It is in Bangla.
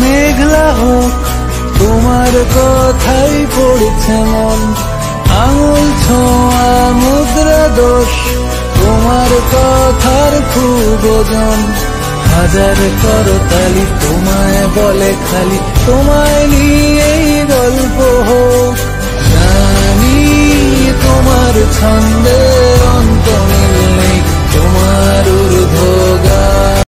মেঘলা হোক, তোমার কথাই পড়েছে মন। আঙুল ছোঁয়া মুদ্রা দোষ, তোমার কথার খুব ওজন হাজার করতালি তোমায় বলে খালি, তোমায়